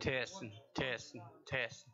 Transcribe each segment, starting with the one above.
Testing, testing, testing.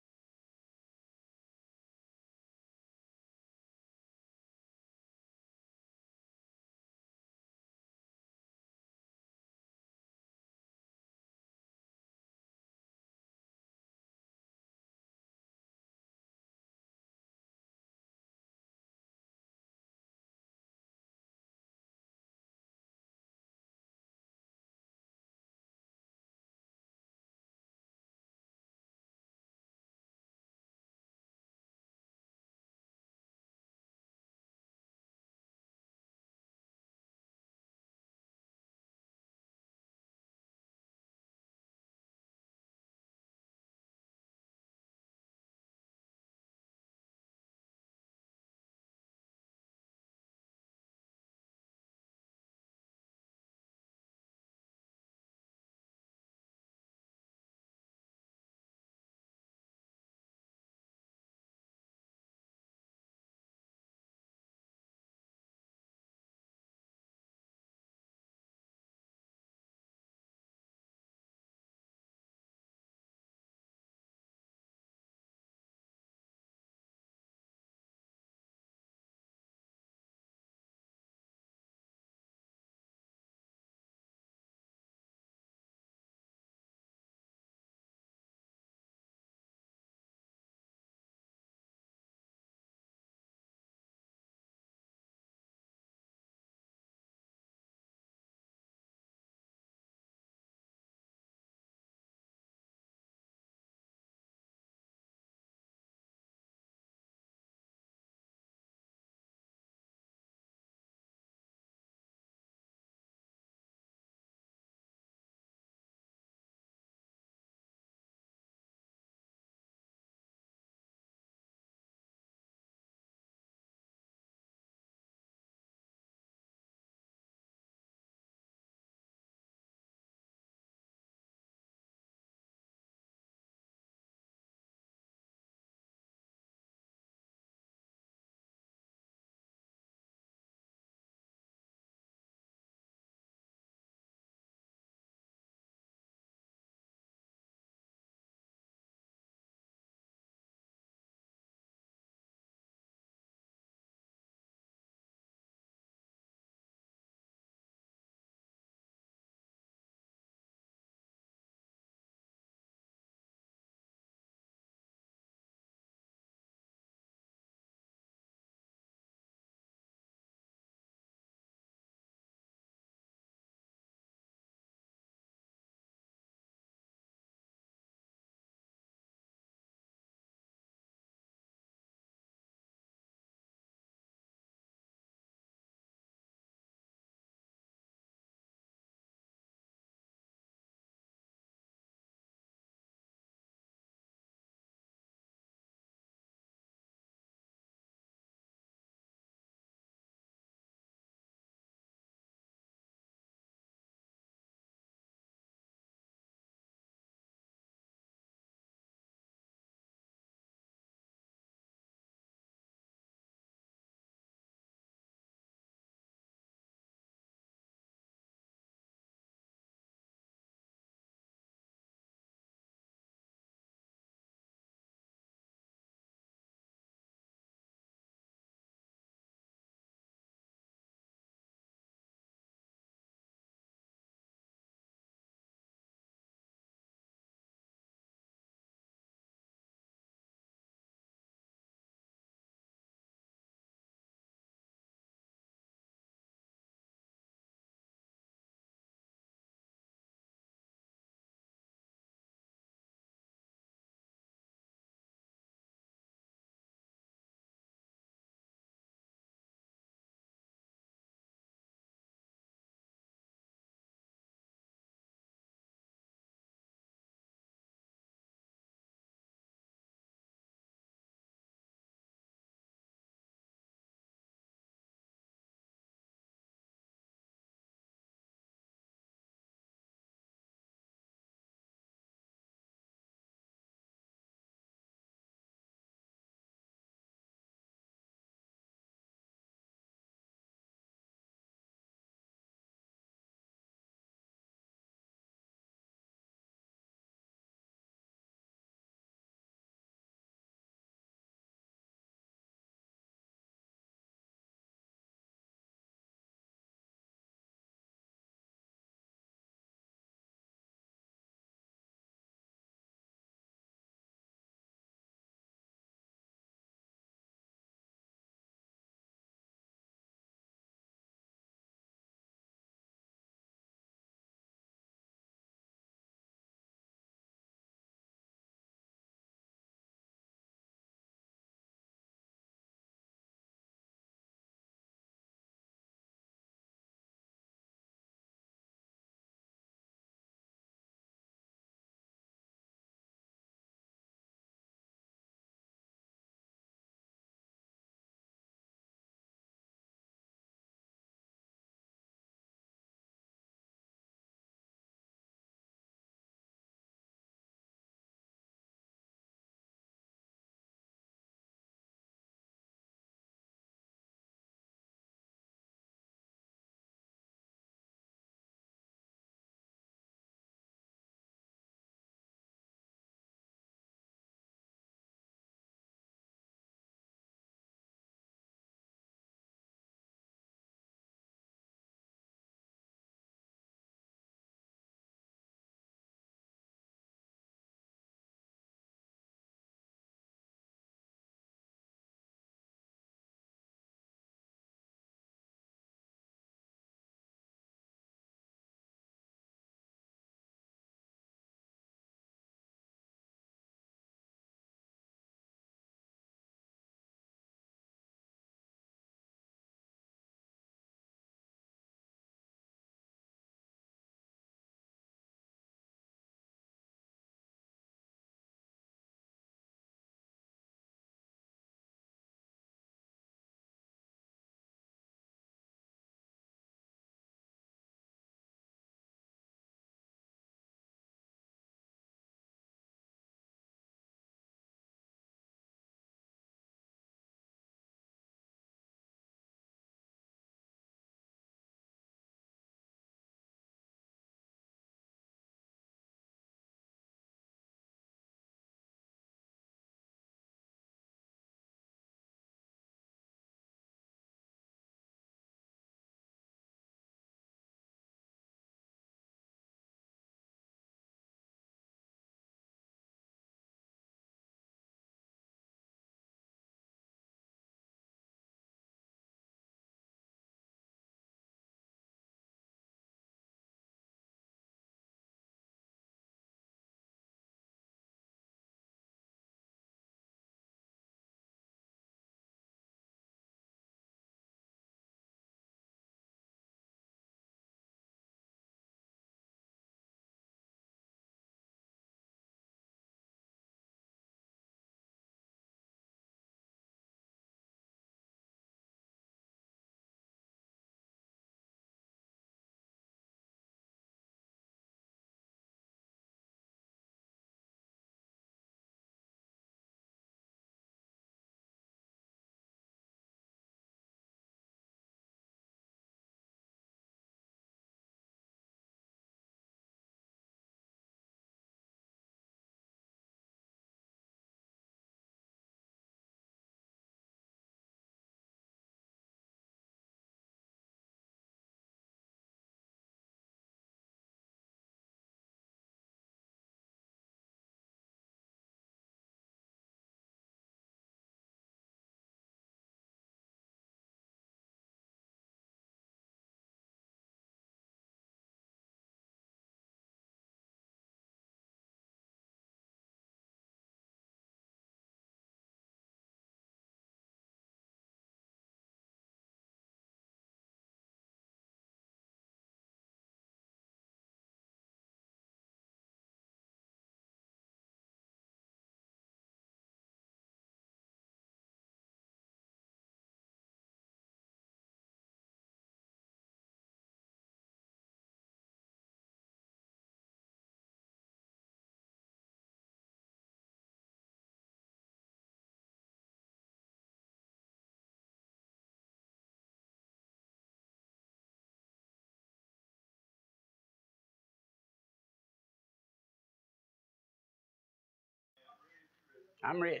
I'm ready.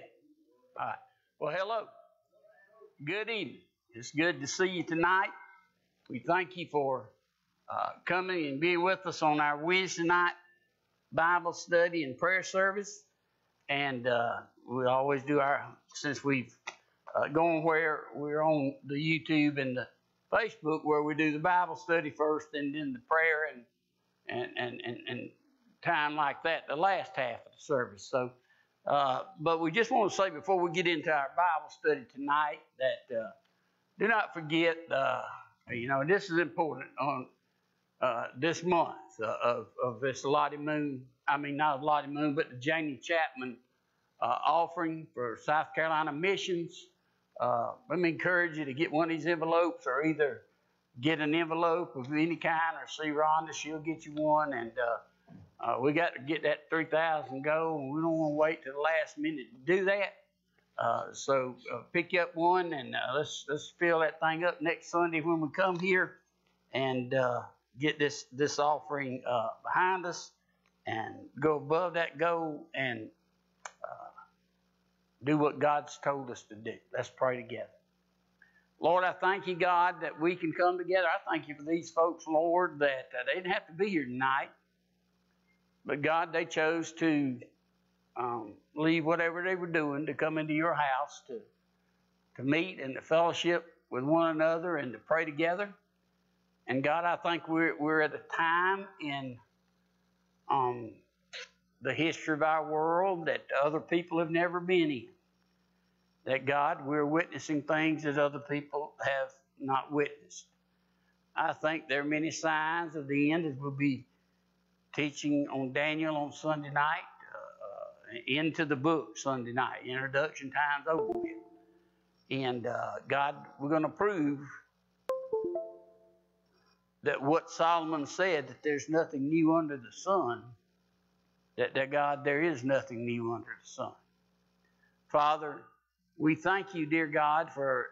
All right. Well, hello. Good evening. It's good to see you tonight. We thank you for uh, coming and being with us on our Wednesday night Bible study and prayer service. And uh, we always do our, since we've uh, gone where we're on the YouTube and the Facebook, where we do the Bible study first and then the prayer and, and, and, and, and time like that, the last half of the service. So, uh, but we just want to say before we get into our Bible study tonight that uh, do not forget, uh, you know, this is important on uh, this month uh, of, of this Lottie Moon, I mean, not Lottie Moon, but the Janie Chapman offering for South Carolina missions. let me encourage you to get one of these envelopes or either get an envelope of any kind or see Rhonda, she'll get you one. And uh, we got to get that 3,000 go, and we don't want to wait to the last minute to do that. Uh, so uh, pick up one, and uh, let's let's fill that thing up next Sunday when we come here, and uh, get this this offering uh, behind us, and go above that goal, and do what God's told us to do. Let's pray together. Lord, I thank you, God, that we can come together. I thank you for these folks, Lord, that they didn't have to be here tonight. But God, they chose to um, leave whatever they were doing to come into your house to, to meet and to fellowship with one another and to pray together. And God, I think we're, we're at a time in um, the history of our world that other people have never been in. That God, we're witnessing things that other people have not witnessed. I think there are many signs of the end as we'll be teaching on Daniel on Sunday night, uh, uh, into the book Sunday night. Introduction time's over with. And uh, God, we're going to prove that what Solomon said, that there's nothing new under the sun, that, that God, there is nothing new under the sun. Father, we thank you, dear God, for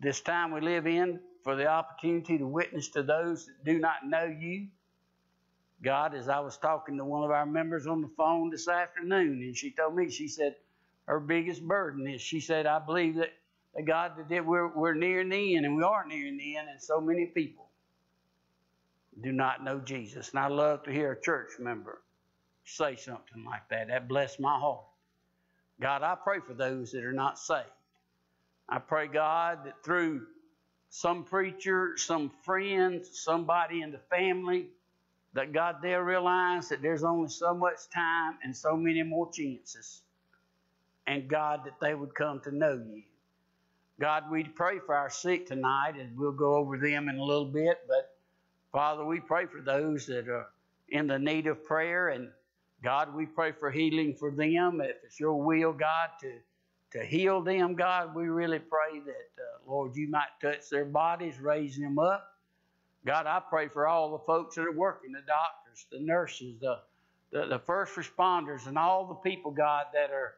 this time we live in, for the opportunity to witness to those that do not know you. God, as I was talking to one of our members on the phone this afternoon, and she told me, she said, her biggest burden is, she said, I believe that, that God, that we're, we're near the end, and we are near the end, and so many people do not know Jesus. And I love to hear a church member say something like that. That blessed my heart. God, I pray for those that are not saved. I pray, God, that through some preacher, some friends, somebody in the family, that God, they'll realize that there's only so much time and so many more chances. And God, that they would come to know you. God, we pray for our sick tonight, and we'll go over them in a little bit. But Father, we pray for those that are in the need of prayer. And God, we pray for healing for them. If it's your will, God, to, to heal them, God, we really pray that, uh, Lord, you might touch their bodies, raise them up. God, I pray for all the folks that are working, the doctors, the nurses, the, the, the first responders, and all the people, God, that are,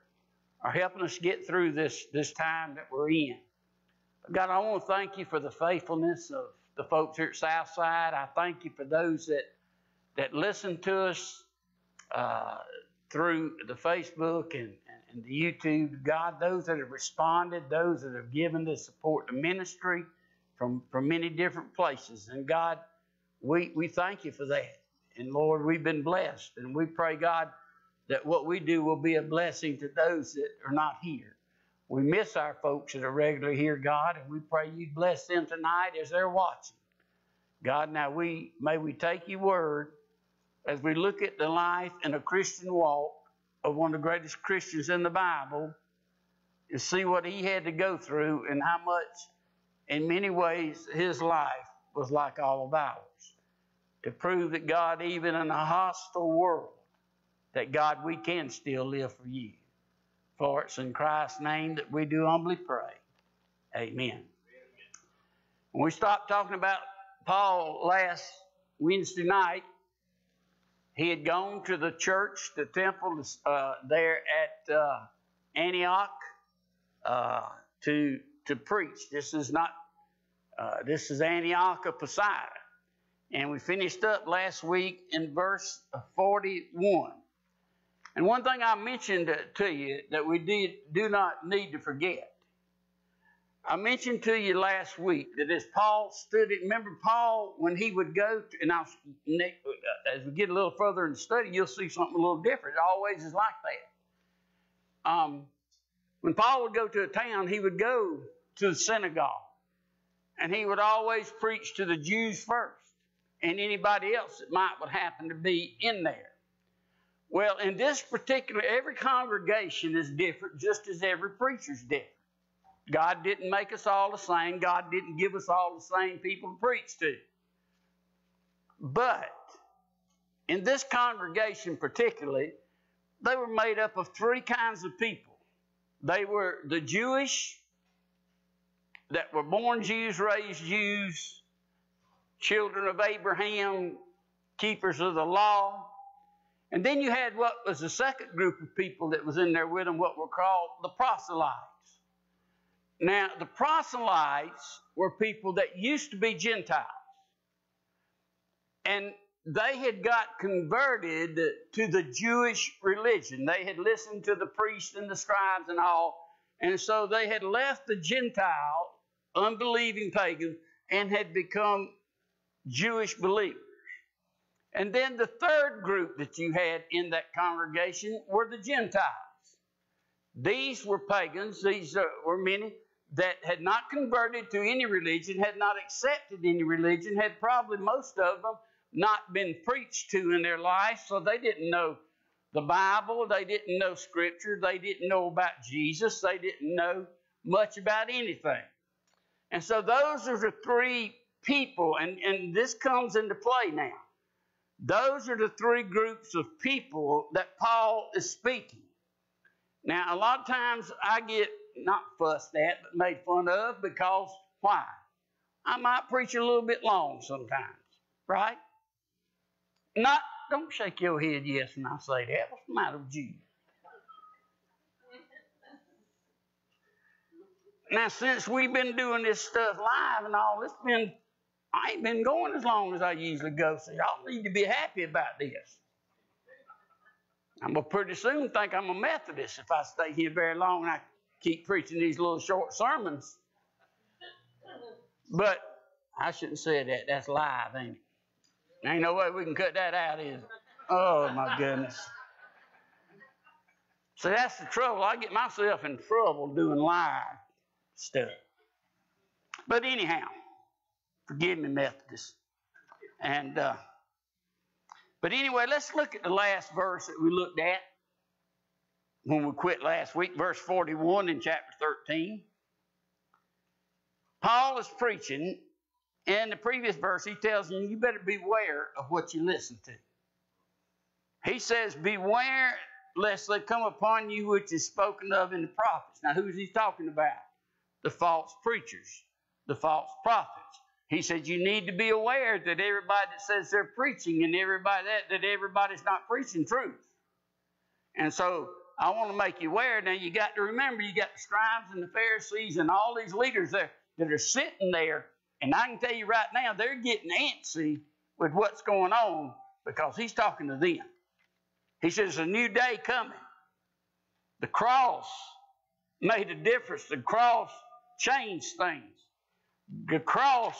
are helping us get through this, this time that we're in. God, I want to thank you for the faithfulness of the folks here at Southside. I thank you for those that, that listen to us uh, through the Facebook and, and the YouTube. God, those that have responded, those that have given to support the ministry from, from many different places. And God, we, we thank you for that. And Lord, we've been blessed. And we pray, God, that what we do will be a blessing to those that are not here. We miss our folks that are regularly here, God, and we pray you bless them tonight as they're watching. God, now we may we take your word as we look at the life and a Christian walk of one of the greatest Christians in the Bible and see what he had to go through and how much in many ways, his life was like all of ours. To prove that God, even in a hostile world, that God, we can still live for you. For it's in Christ's name that we do humbly pray. Amen. When we stopped talking about Paul last Wednesday night, he had gone to the church, the temple uh, there at uh, Antioch, uh, to to preach. This is not, uh, this is Antioch of Pisidia. And we finished up last week in verse 41. And one thing I mentioned to you that we did, do not need to forget. I mentioned to you last week that as Paul stood remember Paul when he would go, to, and I'll, as we get a little further in the study, you'll see something a little different. It always is like that. Um, when Paul would go to a town, he would go to the synagogue, and he would always preach to the Jews first, and anybody else that might would happen to be in there. Well, in this particular, every congregation is different, just as every preacher's different. God didn't make us all the same. God didn't give us all the same people to preach to. But in this congregation, particularly, they were made up of three kinds of people. They were the Jewish, that were born Jews, raised Jews, children of Abraham, keepers of the law. And then you had what was the second group of people that was in there with them, what were called the proselytes. Now, the proselytes were people that used to be Gentiles. And they had got converted to the Jewish religion. They had listened to the priests and the scribes and all. And so they had left the Gentile, unbelieving pagans, and had become Jewish believers. And then the third group that you had in that congregation were the Gentiles. These were pagans, these uh, were many that had not converted to any religion, had not accepted any religion, had probably most of them not been preached to in their life, so they didn't know the Bible, they didn't know Scripture, they didn't know about Jesus, they didn't know much about anything. And so those are the three people, and, and this comes into play now. Those are the three groups of people that Paul is speaking. Now, a lot of times I get not fussed at, but made fun of because why? I might preach a little bit long sometimes, right? Not, don't shake your head yes when I say that. What's the matter with you? Now, since we've been doing this stuff live and all, it's been I ain't been going as long as I usually go, so y'all need to be happy about this. I'm gonna pretty soon think I'm a Methodist if I stay here very long and I keep preaching these little short sermons. But I shouldn't say that. That's live, ain't it? Ain't no way we can cut that out, is it? Oh my goodness. So that's the trouble. I get myself in trouble doing live stuff. But anyhow. Forgive me, Methodist. And uh, but anyway, let's look at the last verse that we looked at when we quit last week, verse 41 in chapter 13. Paul is preaching, and the previous verse he tells you you better beware of what you listen to. He says, Beware lest they come upon you which is spoken of in the prophets. Now, who's he talking about? The false preachers, the false prophets. He said you need to be aware that everybody that says they're preaching and everybody that, that everybody's not preaching truth. And so I want to make you aware. Now you got to remember you got the scribes and the Pharisees and all these leaders there that are sitting there, and I can tell you right now they're getting antsy with what's going on because he's talking to them. He says a new day coming. The cross made a difference. The cross changed things. The cross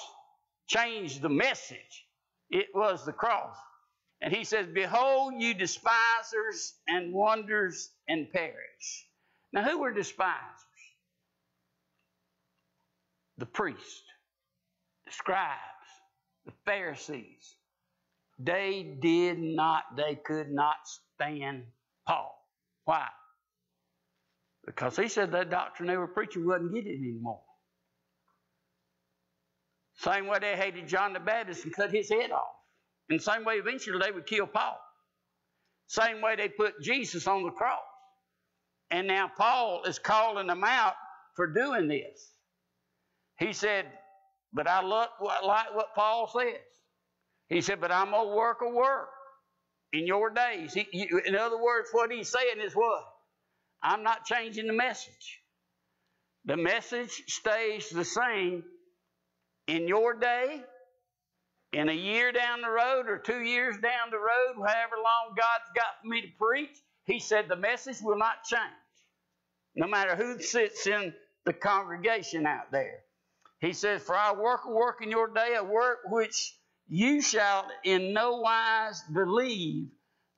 changed the message. It was the cross. And he says, Behold, you despisers and wonders and perish. Now, who were despisers? The priest, the scribes, the Pharisees. They did not, they could not stand Paul. Why? Because he said that doctrine they were preaching wasn't getting anymore. Same way they hated John the Baptist and cut his head off. And same way eventually they would kill Paul. Same way they put Jesus on the cross. And now Paul is calling them out for doing this. He said, but I look, like what Paul says. He said, but I'm going to work a work in your days. He, you, in other words, what he's saying is what? I'm not changing the message. The message stays the same in your day, in a year down the road or two years down the road, however long God's got for me to preach, he said the message will not change, no matter who sits in the congregation out there. He says, For I work a work in your day, a work which you shall in no wise believe,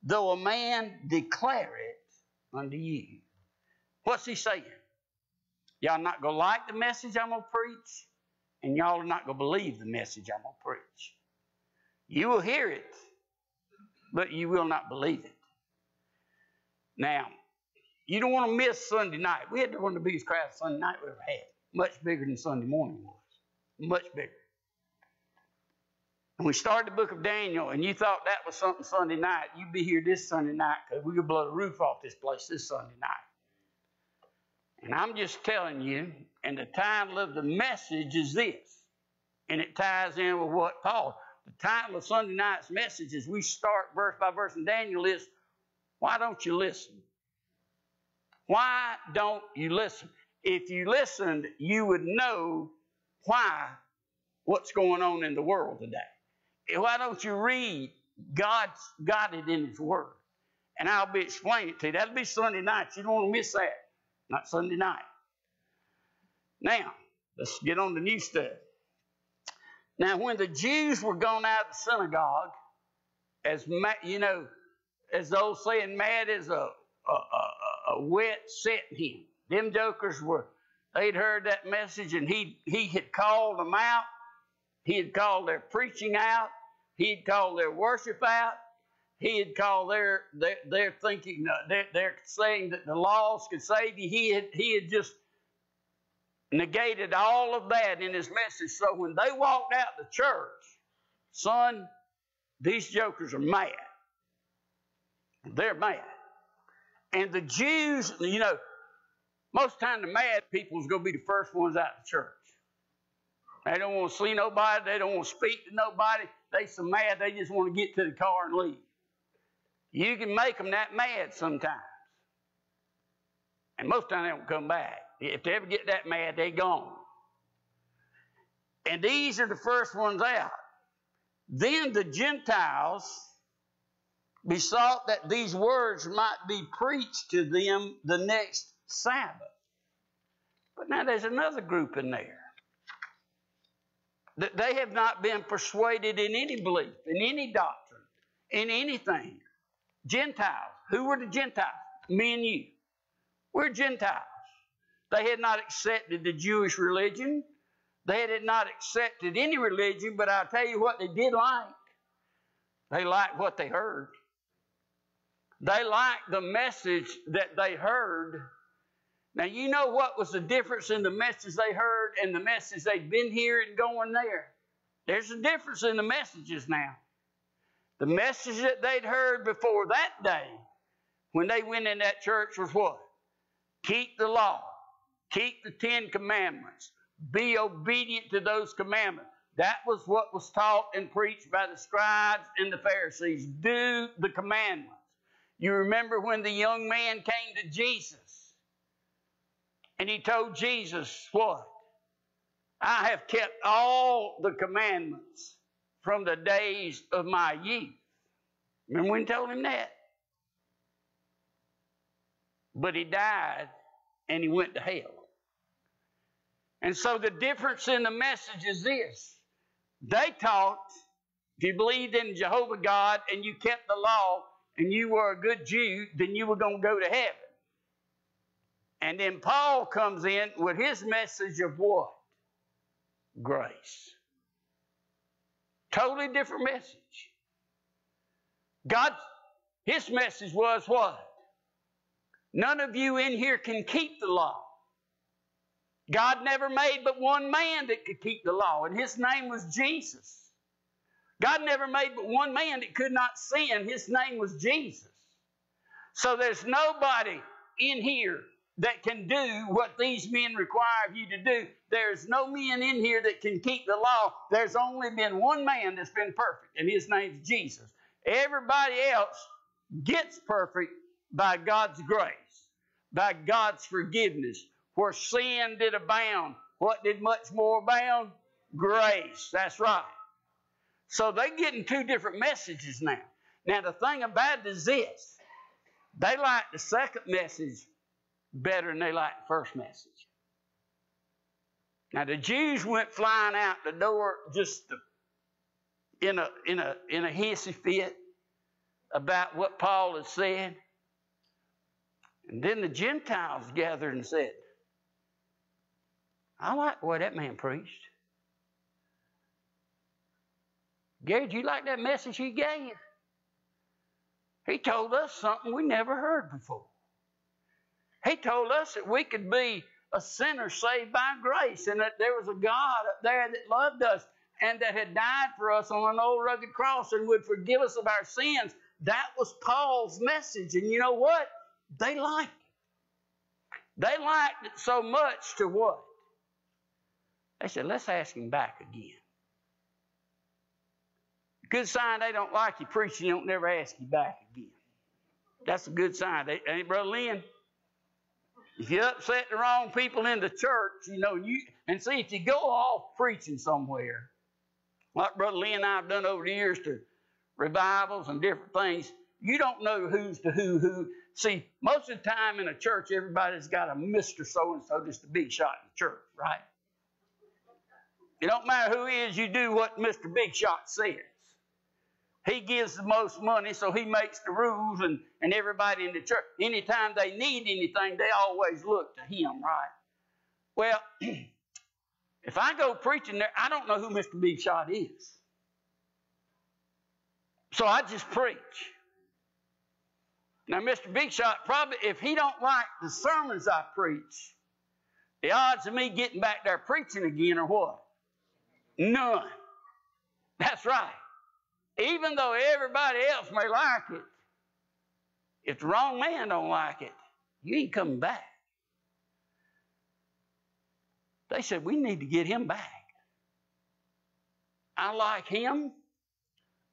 though a man declare it unto you. What's he saying? Y'all not going to like the message I'm going to preach, and y'all are not going to believe the message I'm going to preach. You will hear it, but you will not believe it. Now, you don't want to miss Sunday night. We had one of the biggest crowds Sunday night we ever had. Much bigger than Sunday morning was. Much bigger. And we started the book of Daniel, and you thought that was something Sunday night. You'd be here this Sunday night because we could blow the roof off this place this Sunday night. And I'm just telling you, and the title of the message is this, and it ties in with what Paul. The title of Sunday night's message as we start verse by verse in Daniel is, Why don't you listen? Why don't you listen? If you listened, you would know why, what's going on in the world today. Why don't you read? God's got it in His Word. And I'll be explaining it to you. That'll be Sunday night. You don't want to miss that. Not Sunday night. Now, let's get on the new stuff. Now, when the Jews were gone out of the synagogue, as you know, as the old saying, mad as a, a, a, a wet set him. Them jokers were, they'd heard that message and he, he had called them out. He had called their preaching out. He had called their worship out. He had called their, their, their thinking, uh, their, their saying that the laws could save you. He had, he had just negated all of that in his message. So when they walked out the church, son, these jokers are mad. They're mad. And the Jews, you know, most time the mad people is going to be the first ones out of the church. They don't want to see nobody. They don't want to speak to nobody. They so mad they just want to get to the car and leave. You can make them that mad sometimes. And most time they don't come back. If they ever get that mad, they gone. And these are the first ones out. Then the Gentiles besought that these words might be preached to them the next Sabbath. But now there's another group in there. That they have not been persuaded in any belief, in any doctrine, in anything. Gentiles. Who were the Gentiles? Me and you. We're Gentiles. They had not accepted the Jewish religion. They had not accepted any religion, but I'll tell you what they did like. They liked what they heard. They liked the message that they heard. Now, you know what was the difference in the message they heard and the message they'd been hearing going there? There's a difference in the messages now. The message that they'd heard before that day, when they went in that church, was what? Keep the law, keep the Ten Commandments, be obedient to those commandments. That was what was taught and preached by the scribes and the Pharisees. Do the commandments. You remember when the young man came to Jesus and he told Jesus, What? I have kept all the commandments from the days of my youth. Remember when he told him that? But he died and he went to hell. And so the difference in the message is this they taught if you believed in Jehovah God and you kept the law and you were a good Jew, then you were going to go to heaven. And then Paul comes in with his message of what? Grace. Totally different message. God, his message was what? None of you in here can keep the law. God never made but one man that could keep the law, and his name was Jesus. God never made but one man that could not sin. His name was Jesus. So there's nobody in here that can do what these men require of you to do. There's no men in here that can keep the law. There's only been one man that's been perfect, and his name's Jesus. Everybody else gets perfect by God's grace, by God's forgiveness. Where sin did abound, what did much more abound? Grace. That's right. So they're getting two different messages now. Now, the thing about it is this They like the second message better than they liked the first message. Now the Jews went flying out the door just in a in a in a hissy fit about what Paul had said. And then the Gentiles gathered and said, I like the way that man preached. Gary, you like that message he gave? He told us something we never heard before. He told us that we could be a sinner saved by grace and that there was a God up there that loved us and that had died for us on an old rugged cross and would forgive us of our sins. That was Paul's message. And you know what? They liked it. They liked it so much to what? They said, let's ask him back again. Good sign they don't like you preaching, they don't never ask you back again. That's a good sign. They, ain't Brother Lynn? If you upset the wrong people in the church, you know, you and see if you go off preaching somewhere, like Brother Lee and I have done over the years to revivals and different things, you don't know who's to who who. See, most of the time in a church, everybody's got a Mr. So and so just a big shot in the church, right? It don't matter who is, you do what Mr. Big Shot says. He gives the most money, so he makes the rules, and, and everybody in the church, anytime they need anything, they always look to him, right? Well, if I go preaching there, I don't know who Mr. Big Shot is. So I just preach. Now, Mr. Big Shot, probably, if he don't like the sermons I preach, the odds of me getting back there preaching again are what? None. That's right. Even though everybody else may like it, if the wrong man don't like it, you ain't coming back. They said, we need to get him back. I like him.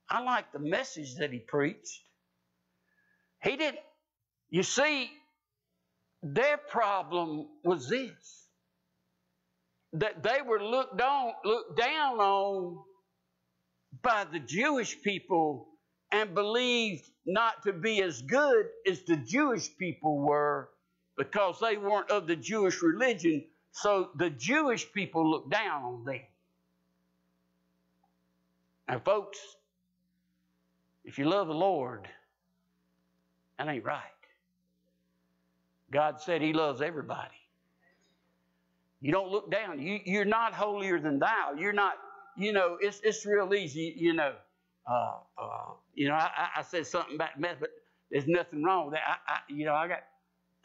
I like the message that he preached. He didn't, you see, their problem was this that they were looked on, looked down on by the Jewish people and believed not to be as good as the Jewish people were because they weren't of the Jewish religion. So the Jewish people looked down on them. Now, folks, if you love the Lord, that ain't right. God said He loves everybody. You don't look down. You, you're not holier than thou. You're not you know, it's it's real easy, you know. Uh, uh, you know, I, I said something about meth, but there's nothing wrong with that. I, I, you know, I got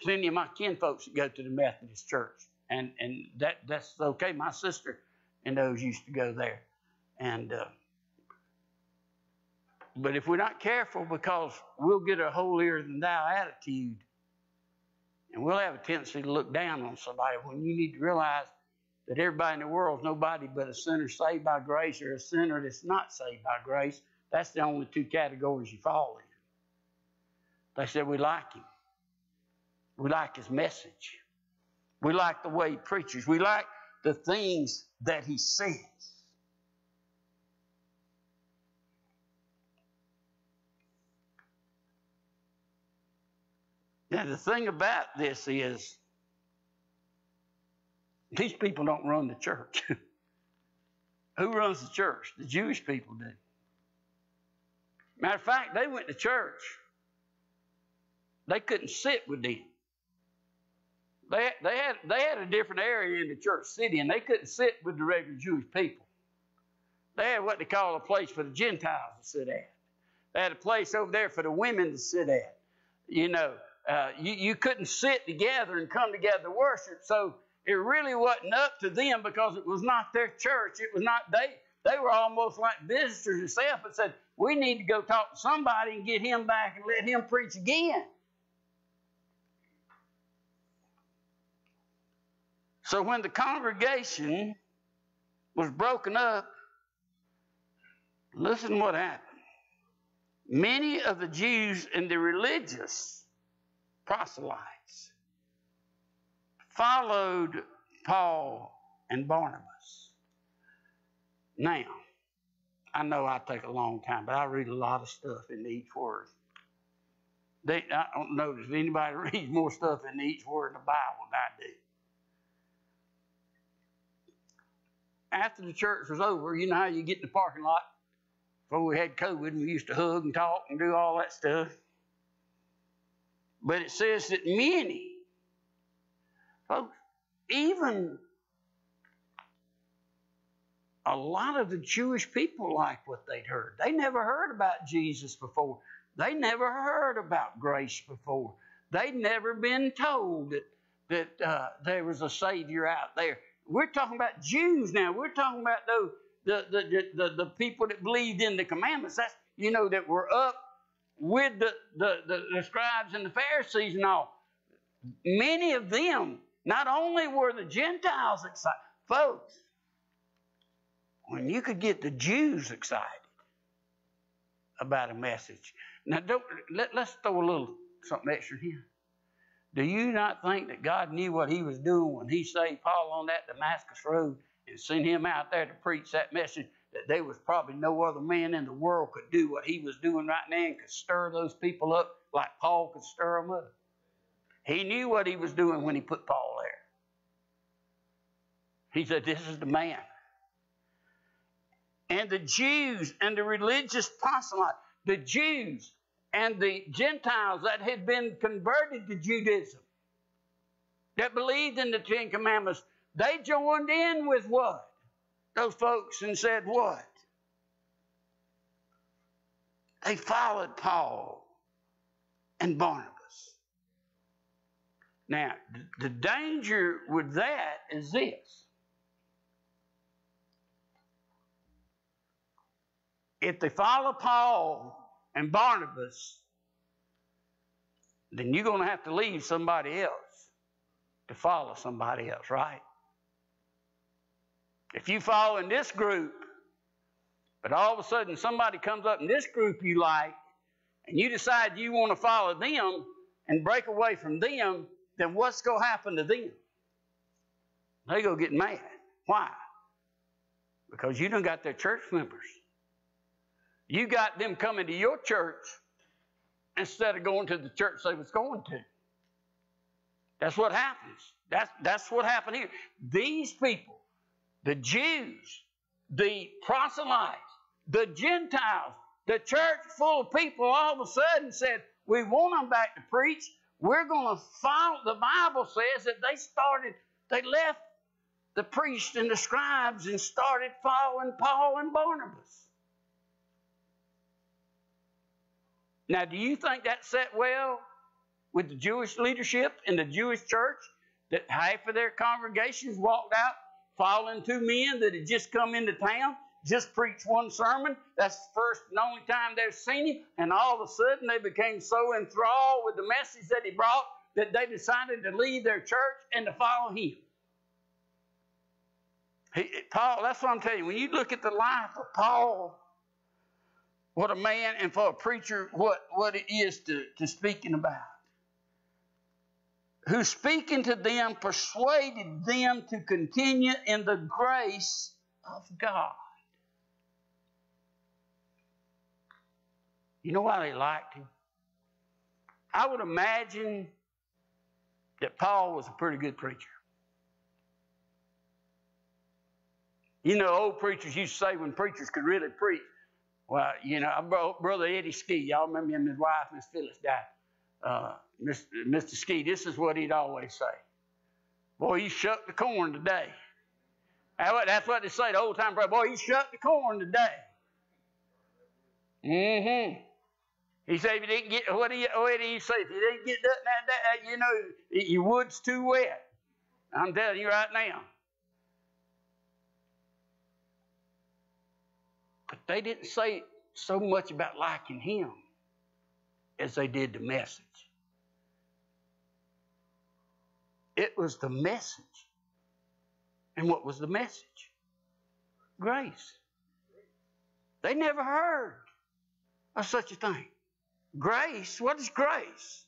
plenty of my kin folks that go to the Methodist church, and and that that's okay. My sister and those used to go there, and uh, but if we're not careful, because we'll get a holier than thou attitude, and we'll have a tendency to look down on somebody when you need to realize that everybody in the world is nobody but a sinner saved by grace or a sinner that's not saved by grace. That's the only two categories you fall in. They said, We like him. We like his message. We like the way he preaches. We like the things that he says. Now, the thing about this is, these people don't run the church. Who runs the church? The Jewish people do. Matter of fact, they went to church. They couldn't sit with them. They, they, had, they had a different area in the church city, and they couldn't sit with the regular Jewish people. They had what they call a place for the Gentiles to sit at. They had a place over there for the women to sit at. You know, uh, you, you couldn't sit together and come together to worship. So it really wasn't up to them because it was not their church. It was not they. They were almost like visitors themselves and said, "We need to go talk to somebody and get him back and let him preach again." So when the congregation was broken up, listen what happened. Many of the Jews and the religious proselytes followed Paul and Barnabas. Now, I know I take a long time, but I read a lot of stuff in each word. They, I don't know if anybody reads more stuff in each word in the Bible than I do. After the church was over, you know how you get in the parking lot before we had COVID and we used to hug and talk and do all that stuff. But it says that many, folks, even a lot of the Jewish people liked what they'd heard. They never heard about Jesus before. They never heard about grace before. They'd never been told that, that uh, there was a Savior out there. We're talking about Jews now. We're talking about those the, the, the, the people that believed in the commandments. That's you know that were up with the, the, the, the scribes and the Pharisees and all. Many of them, not only were the Gentiles excited, folks, when you could get the Jews excited about a message. Now, don't let, let's throw a little something extra here. Do you not think that God knew what He was doing when He saved Paul on that Damascus road and sent him out there to preach that message? That there was probably no other man in the world could do what he was doing right now and could stir those people up like Paul could stir them up. He knew what he was doing when he put Paul there. He said, This is the man. And the Jews and the religious proselyte, the Jews and the Gentiles that had been converted to Judaism, that believed in the Ten Commandments, they joined in with what? Those folks and said what? They followed Paul and Barnabas. Now, the danger with that is this. If they follow Paul and Barnabas, then you're going to have to leave somebody else to follow somebody else, right? If you follow in this group, but all of a sudden somebody comes up in this group you like, and you decide you want to follow them and break away from them, then what's going to happen to them? They go get mad. Why? Because you don't got their church members. You got them coming to your church instead of going to the church they was going to. That's what happens. That's, that's what happened here. These people, the Jews, the proselytes, the Gentiles, the church full of people all of a sudden said, We want them back to preach. We're going to follow. The Bible says that they started, they left the priests and the scribes and started following Paul and Barnabas. Now, do you think that set well with the Jewish leadership in the Jewish church that half of their congregations walked out following two men that had just come into town, just preached one sermon? That's the first and only time they've seen him, and all of a sudden they became so enthralled with the message that he brought that they decided to leave their church and to follow him. He, Paul, that's what I'm telling you. When you look at the life of Paul, what a man and for a preacher, what, what it is to, to speaking about. Who speaking to them persuaded them to continue in the grace of God. You know why they liked him? I would imagine that Paul was a pretty good preacher. You know, old preachers used to say when preachers could really preach, well, you know, brother Eddie Ski, y'all remember him and his wife, Miss Phyllis, died. Uh, Mr. Mr. Ski, this is what he'd always say. Boy, he shucked the corn today. That's what they say, the old time brother. Boy, he shucked the corn today. Mm-hmm. He said if you didn't get what did he, what did he say? If you didn't get that, that, that, you know, your wood's too wet. I'm telling you right now. But they didn't say so much about liking him as they did the message. It was the message. And what was the message? Grace. They never heard of such a thing. Grace? What is grace?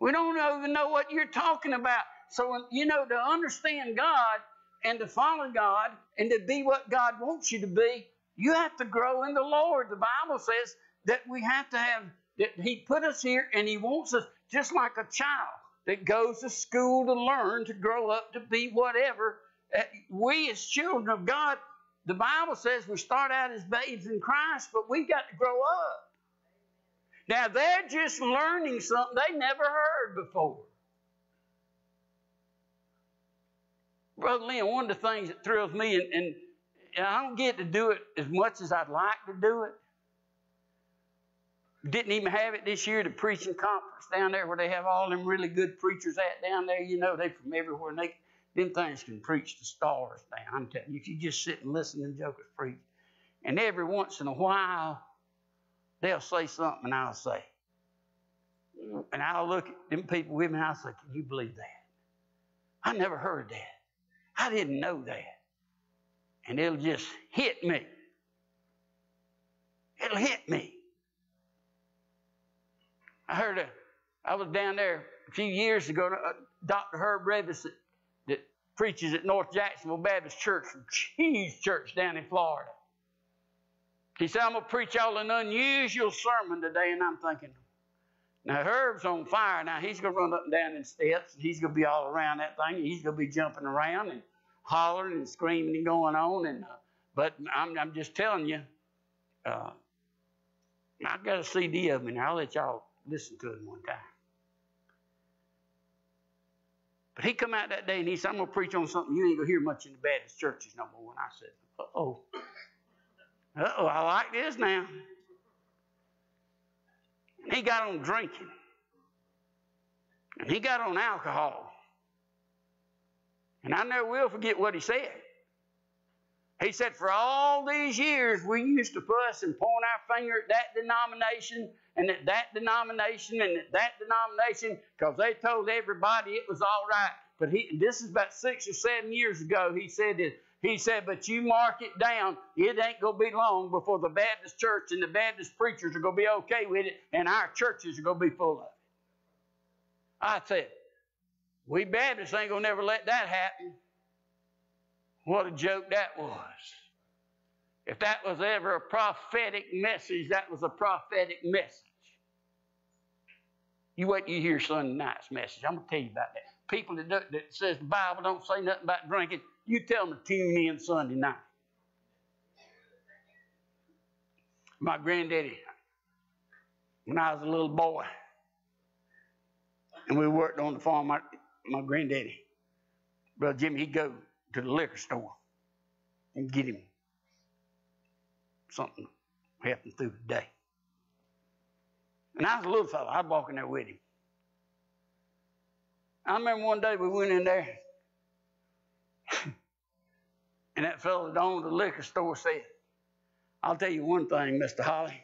We don't even know what you're talking about. So, you know, to understand God, and to follow God and to be what God wants you to be, you have to grow in the Lord. The Bible says that we have to have that He put us here and He wants us just like a child that goes to school to learn to grow up to be whatever. Uh, We, as children of God, the Bible says we start out as babes in Christ, but we've got to grow up. Now, they're just learning something they never heard before. Brother Lynn, one of the things that thrills me, and, and, I don't get to do it as much as I'd like to do it. Didn't even have it this year, the preaching conference down there where they have all them really good preachers at down there. You know, they from everywhere. And they, them things can preach the stars down. I'm telling you, if you just sit and listen to jokers preach. And every once in a while, they'll say something and I'll say, and I'll look at them people with me and I'll say, Can you believe that? I never heard that. I didn't know that. And it'll just hit me. It'll hit me. I heard a, I was down there a few years ago, uh, Dr. Herb Reavis that, that preaches at North Jacksonville Baptist Church, huge church down in Florida. He said, I'm going to preach y'all an unusual sermon today, and I'm thinking, now Herb's on fire. Now he's going to run up and down in steps, and he's going to be all around that thing, he's going to be jumping around and hollering and screaming and going on. And uh, but I'm, I'm just telling you, uh, I've got a CD of him, and I'll let y'all listen to him one time. But he come out that day and he said, I'm going to preach on something you ain't going to hear much in the Baptist churches no more. And I said, uh-oh. Uh-oh, I like this now. And he got on drinking. And he got on alcohol. And I never will forget what he said. He said, For all these years, we used to fuss and point our finger at that denomination and at that denomination and at that denomination because they told everybody it was all right. But he, this is about six or seven years ago. He said that. He said, but you mark it down. It ain't going to be long before the Baptist church and the Baptist preachers are going to be okay with it, and our churches are going to be full of it. I said, we Baptists ain't going to never let that happen. What a joke that was. If that was ever a prophetic message, that was a prophetic message. You wait you hear Sunday night's message. I'm going to tell you about that. People that, do, that says the Bible don't say nothing about drinking, you tell them to tune in Sunday night. My granddaddy, when I was a little boy, and we worked on the farm, my, my granddaddy, Brother Jimmy, he'd go to the liquor store and get him something him through the day. And I was a little fellow. I'd walk in there with him. I remember one day we went in there, and that fellow that owned the liquor store said, I'll tell you one thing, Mr. Holly.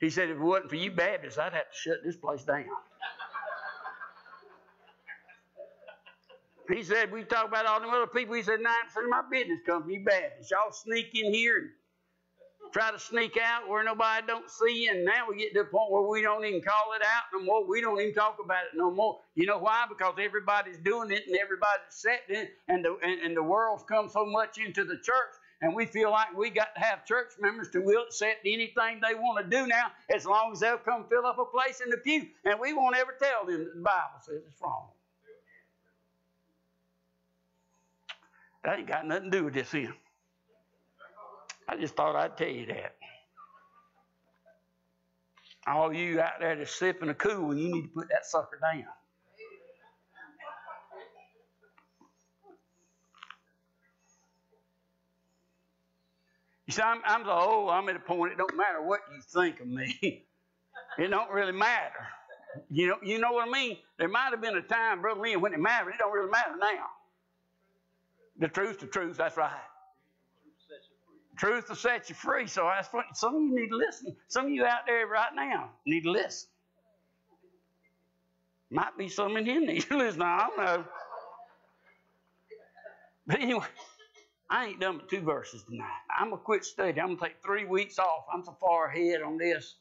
He said, if it wasn't for you Baptists, I'd have to shut this place down. He said, we talk about all them other people. He said, 9% of my business comes from you Baptists. Y'all sneak in here and try to sneak out where nobody don't see and now we get to the point where we don't even call it out no more. We don't even talk about it no more. You know why? Because everybody's doing it and everybody's accepting it, and the, and, and the world's come so much into the church, and we feel like we got to have church members to will accept anything they want to do now, as long as they'll come fill up a place in the pew, and we won't ever tell them that the Bible says it's wrong. That ain't got nothing to do with this here. I just thought I'd tell you that. All you out there that's sipping a cool, and you need to put that sucker down. You see, I'm, I'm so old, I'm at a point, it don't matter what you think of me. it don't really matter. You know, you know what I mean? There might have been a time, Brother Lynn, when it mattered. It don't really matter now. The truth, the truth, that's right. Truth will set you free. So that's what some of you need to listen. Some of you out there right now need to listen. Might be some in here need to listen. I don't know. But anyway, I ain't done but two verses tonight. I'm gonna quit studying. I'm gonna take three weeks off. I'm so far ahead on this.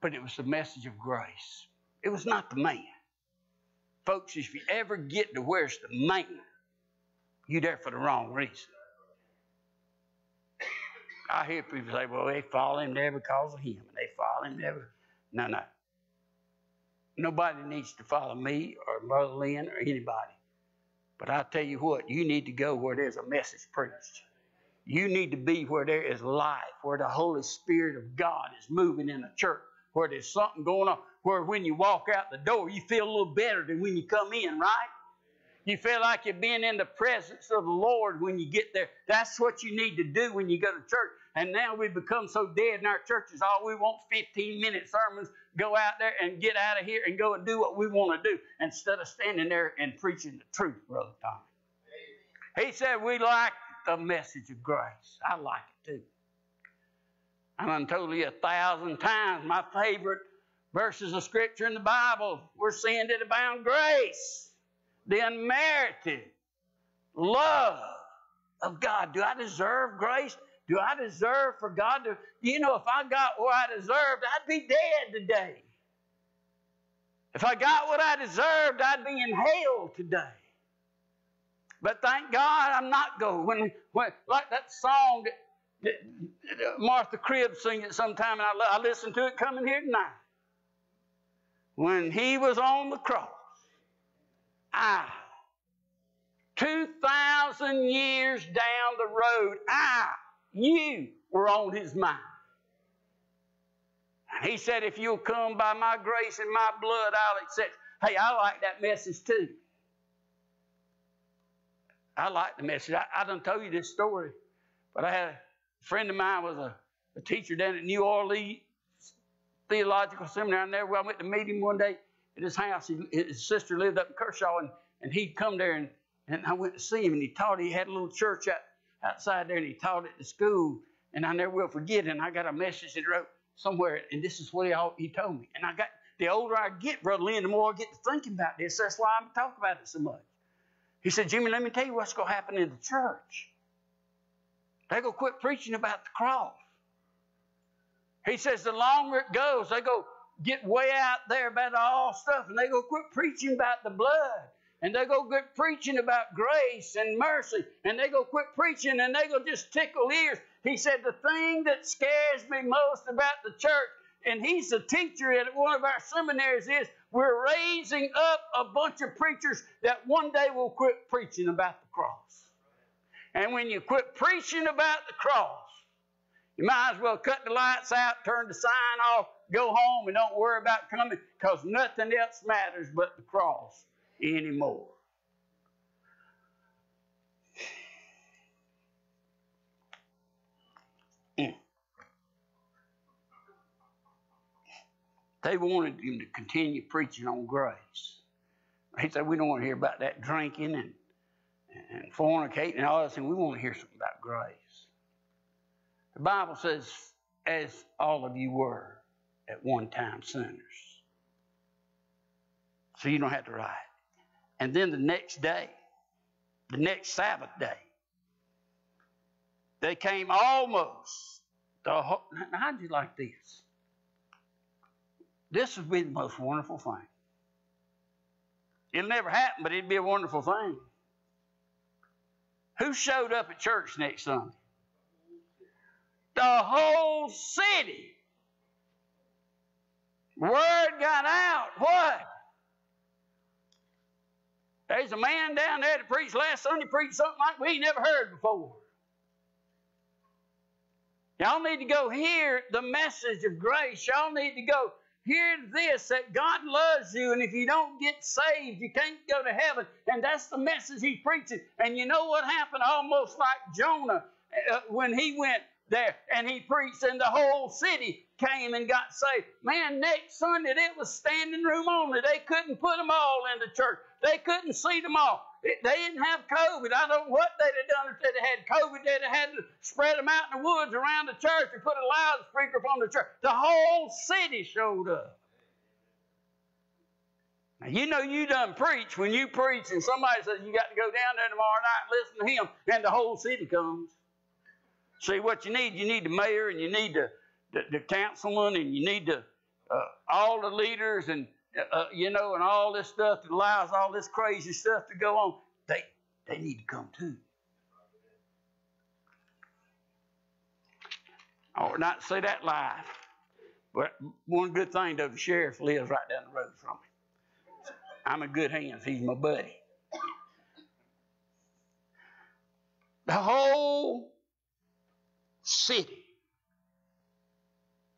But it was the message of grace. It was not the man. Folks, if you ever get to where it's the man, you're there for the wrong reason. I hear people say, well, they follow him there because of him, and they follow him there. No, no. Nobody needs to follow me or Mother Lynn or anybody. But I tell you what, you need to go where there's a message preached. You need to be where there is life, where the Holy Spirit of God is moving in a church, where there's something going on, where when you walk out the door, you feel a little better than when you come in, right? You feel like you're being in the presence of the Lord when you get there. That's what you need to do when you go to church. And now we've become so dead in our churches. All we want 15 minute sermons. Go out there and get out of here and go and do what we want to do instead of standing there and preaching the truth, Brother Tommy. He said we like the message of grace. I like it too. And I done told you a thousand times my favorite verses of scripture in the Bible. We're seeing it abound grace the unmerited love of God. Do I deserve grace? Do I deserve for God to, you know, if I got what I deserved, I'd be dead today. If I got what I deserved, I'd be in hell today. But thank God I'm not going. When, when like that song that, that Martha Cribb sing it sometime, and I, I listen to it coming here tonight. When he was on the cross, I, 2,000 years down the road, I, you were on his mind. And he said, if you'll come by my grace and my blood, I'll accept. Hey, I like that message too. I like the message. I, I done told you this story, but I had a friend of mine was a, a teacher down at New Orleans Theological Seminary. And there I went to meet him one day at his house. He, his sister lived up in Kershaw, and, and he'd come there, and, and I went to see him, and he taught. He had a little church out, outside there, and he taught at the school. And I never will forget. And I got a message that wrote somewhere, and this is what he, he told me. And I got the older I get, Brother Lynn, the more I get to thinking about this. That's why I'm talking about it so much. He said, Jimmy, let me tell you what's going to happen in the church. They're going to quit preaching about the cross. He says, the longer it goes, they go get way out there about all stuff and they go quit preaching about the blood. And they go quit preaching about grace and mercy. And they go quit preaching and they go just tickle ears. He said, The thing that scares me most about the church, and he's a teacher at one of our seminaries, is we're raising up a bunch of preachers that one day will quit preaching about the cross. And when you quit preaching about the cross, you might as well cut the lights out, turn the sign off, go home, and don't worry about coming because nothing else matters but the cross anymore. They wanted him to continue preaching on grace. He said, We don't want to hear about that drinking and, and fornicating and all that. And we want to hear something about grace. The Bible says, as all of you were at one time sinners. So you don't have to write. And then the next day, the next Sabbath day, they came almost the whole. How'd you like this? This would be the most wonderful thing. It'll never happen, but it'd be a wonderful thing. Who showed up at church next Sunday? The whole city. Word got out. What? There's a man down there that preached last Sunday, preached something like we never heard before. Y'all need to go hear the message of grace. Y'all need to go hear this that God loves you, and if you don't get saved, you can't go to heaven. And that's the message he's preaching. And you know what happened? Almost like Jonah uh, when he went there and he preached, and the whole city came and got saved. Man, next Sunday it was standing room only. They couldn't put them all in the church. They couldn't see them all. They didn't have COVID. I don't know what they'd have done if they'd had COVID. They'd have had to spread them out in the woods around the church and put a loudspeaker up on the church. The whole city showed up. Now, you know you done preach when you preach and somebody says you got to go down there tomorrow night and listen to him, and the whole city comes. See, what you need, you need the mayor and you need the, the, the councilman and you need the, uh, all the leaders and, uh, uh, you know, and all this stuff that allows all this crazy stuff to go on. They, they need to come too. ought not say that live. But one good thing though, the sheriff lives right down the road from me. I'm in good hands. He's my buddy. The whole city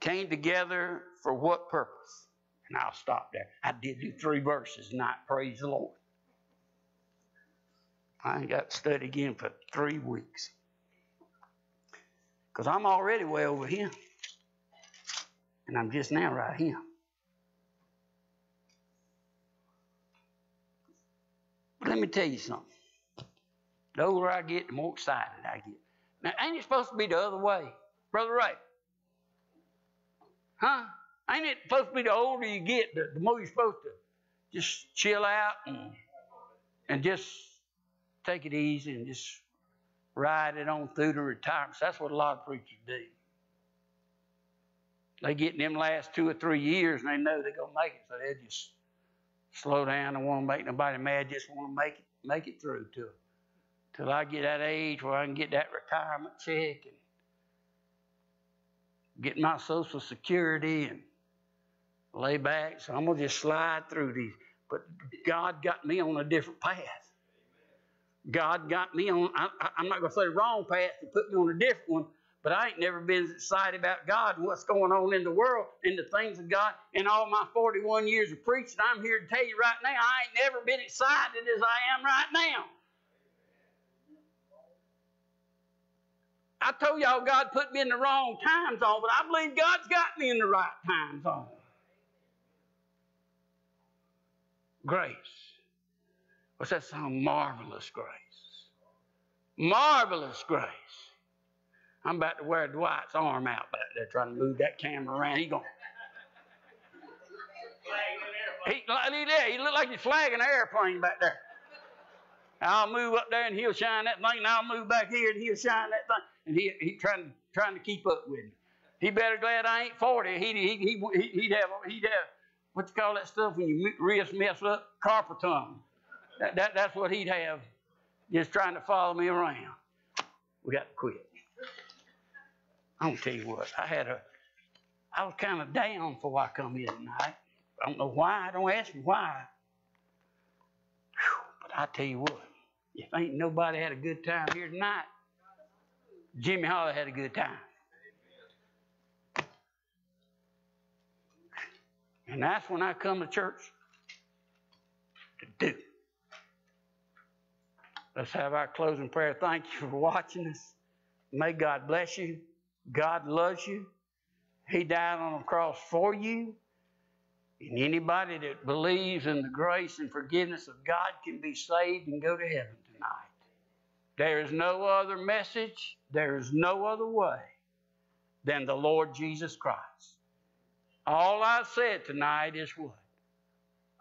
came together for what purpose? And I'll stop there. I did do three verses tonight. Praise the Lord. I ain't got to study again for three weeks. Because I'm already way over here. And I'm just now right here. But let me tell you something. The older I get, the more excited I get. Now, ain't it supposed to be the other way? Brother Ray? Huh? Ain't it supposed to be the older you get, the, the more you're supposed to just chill out and, and just take it easy and just ride it on through to retirement? That's what a lot of preachers do. They get in them last two or three years and they know they're gonna make it, so they just slow down. Want to make nobody mad. Just want to make it make it through till till I get that age where I can get that retirement check and get my Social Security and lay back. So I'm gonna just slide through these. But God got me on a different path. God got me on. I, am not gonna say the wrong path to put me on a different one. But I ain't never been excited about God and what's going on in the world and the things of God. In all my 41 years of preaching, I'm here to tell you right now, I ain't never been excited as I am right now. I told y'all God put me in the wrong time zone, but I believe God's got me in the right time zone. Grace. What's that song? Marvelous grace. Marvelous grace. I'm about to wear Dwight's arm out back there trying to move that camera around. He going. He, there. He look like he's flagging an airplane back there. I'll move up there and he'll shine that thing, and I'll move back here and he'll shine that thing. And he he trying trying to keep up with me. He better glad I ain't 40. He, he, he, he'd have he'd have what you call that stuff when you wrist mess up? Carpal. That, that, that's what he'd have, just trying to follow me around. We got to quit. I'm gonna tell you what, I had a, I was kind of down for before I come here tonight. I don't know why. Don't ask me why. Whew, but I tell you what, if ain't nobody had a good time here tonight, Jimmy Holler had a good time. And that's when I come to church to do. Let's have our closing prayer. Thank you for watching us. May God bless you. God loves you. He died on the cross for you. And anybody that believes in the grace and forgiveness of God can be saved and go to heaven tonight. There is no other message, there is no other way than the Lord Jesus Christ. All I said tonight is what?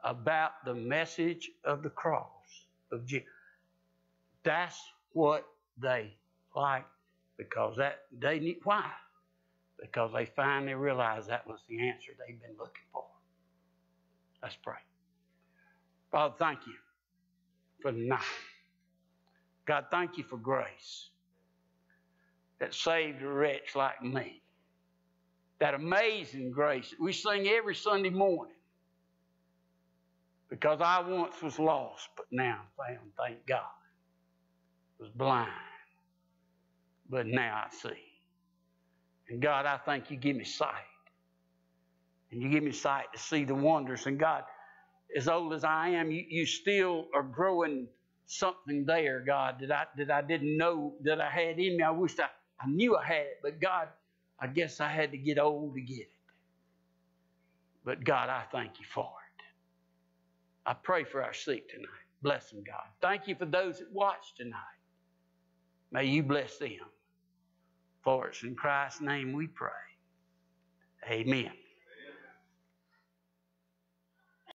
About the message of the cross of Jesus. That's what they like because that they need why? Because they finally realized that was the answer they've been looking for. Let's pray. Father, thank you for the night. God, thank you for grace that saved a wretch like me. That amazing grace that we sing every Sunday morning. Because I once was lost, but now I'm found, thank God. Was blind but now I see. And God, I thank you give me sight. And you give me sight to see the wonders. And God, as old as I am, you, you still are growing something there, God, that I that I didn't know that I had in me. I wished I, I knew I had it, but God, I guess I had to get old to get it. But God, I thank you for it. I pray for our sick tonight. Bless them, God. Thank you for those that watch tonight. May you bless them. For it's in Christ's name we pray. Amen.